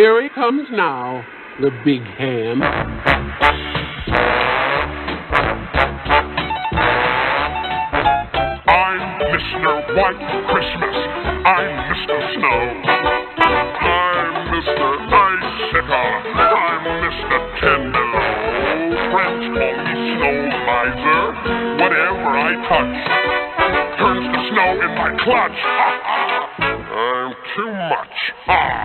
Here he comes now, the big ham. I'm Mr. White Christmas. I'm Mr. Snow. I'm Mr. Icicle. I'm Mr. Ten Below. Friends call me Snow Miser. Whatever I touch turns to snow in my clutch. I'm too much. He's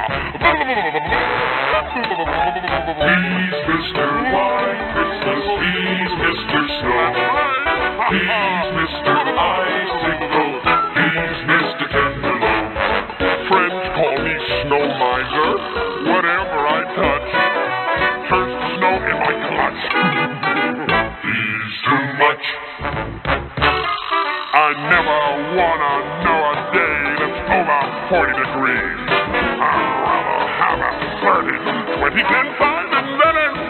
Mr. White Christmas. He's Mr. Snow. He's Mr. Icicle. He's Mr. Ten Below. Friends call me Snow Miser. Whatever I touch turns to snow in my clutch. He's too much. I never wanna 40 degrees. I'd rather have a 30, 20, 10, 5, and then a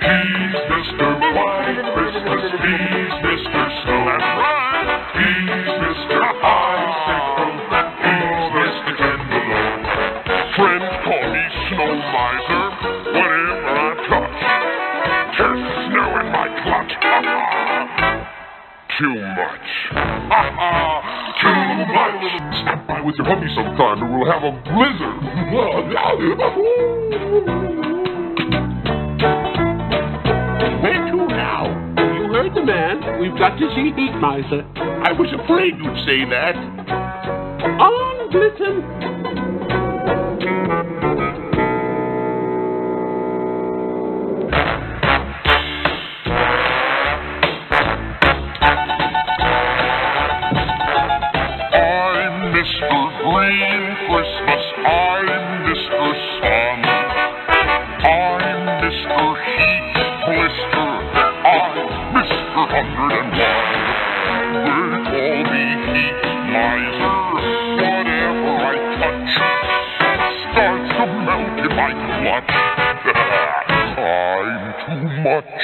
He's Mr. White Christmas. He's Mr. Snow. That's right. He's Mr. Icicle. He's Mr. Ten Below. Friends call me Snow Miser. Whatever I touch turns Too much. Ah, too much. Stop by with your hubby sometime and we'll have a blizzard. Where to now? You heard the man. We've got to see Heat Miser. I was afraid you'd say that. On, Glisten. I'm Mr. Sun. I'm Mr. Heat Blister. I'm Mr. Hundred and One. They call me Heat Miser. Whatever I touch starts to melt in my clutch. I'm too much.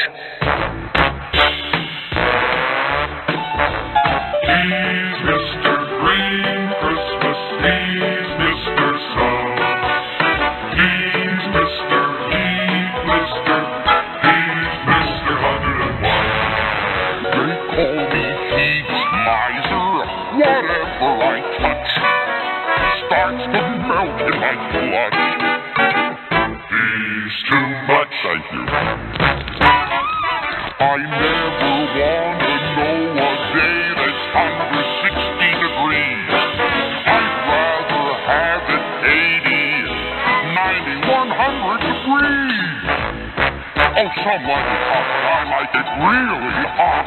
Starts to melt in my blood. He's too much, I hear. I never wanna know a day that's under 60 degrees. I'd rather have it 80, 90, 100 degrees. Oh, some like it hot, I like it really hot.